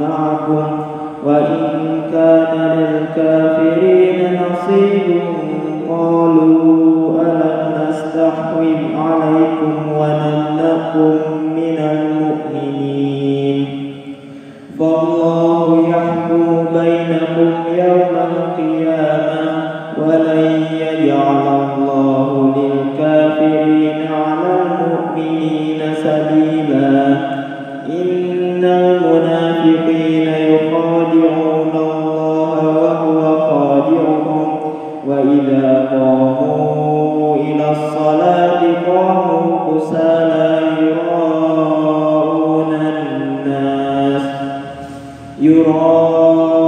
معكم وإن كان للكافرين نصيب قالوا ألم نستحوذ عليكم ونمنعكم Allah.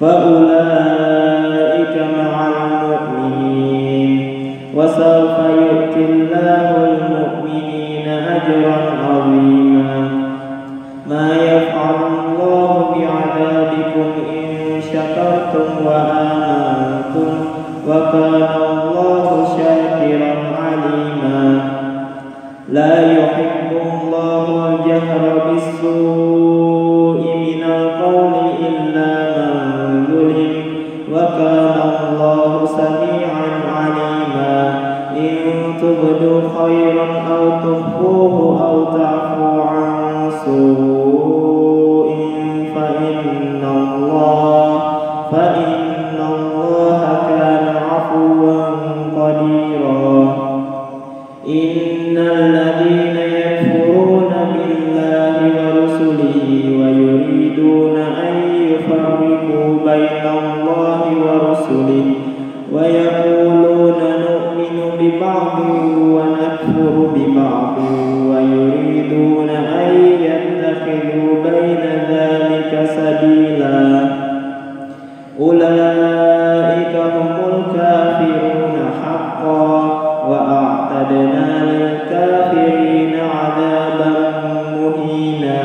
فأولئك مع المؤمنين. وسوف يؤتي الله المؤمنين أجرا عظيما. ما يفعل الله بعذابكم إن شكرتم وآمنتم وكان الله شاكرا عليما. لا يحب الله الجهر بالسوء خيرا ونكفر ببعض ويريدون أن يتخذوا بين ذلك سبيلا. أولئك هم الكافرون حقا وأعتدنا للكافرين عذابا مهينا.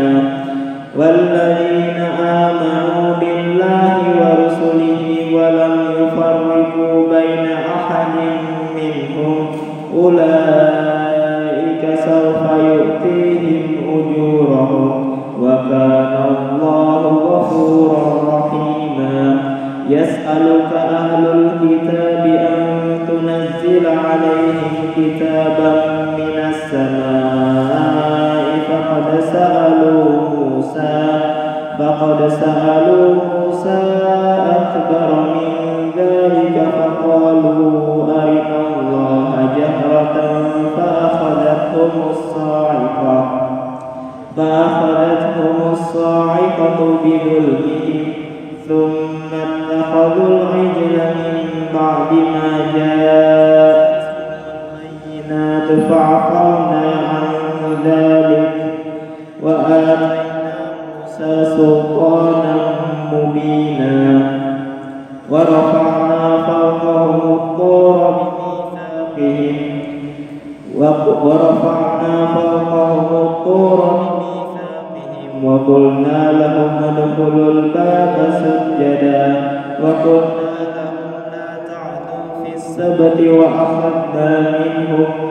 والذين آمنوا بالله ورسله ولم يفرقوا بين أحد منهم أولئك سوف يؤتيهم أجورهم وكان الله غفورا رحيما. يسألك أهل الكتاب أن تنزل عليهم كتابا من السماء. فقد سألوا موسى فقد سألوا موسى أكبر من ذلك. فأخذتهم الصاعقة. فأخذتهم الصاعقة بظلمهم ثم اتخذوا العجل من بعد ما جاءت البينات فعفونا عن ذلك وآتينا موسى سلطانا مبينا ورفعنا وقلنا لهم ادخلوا الباب سجدا وقلنا لهم لا تعدوا في السبت وأخذنا منهم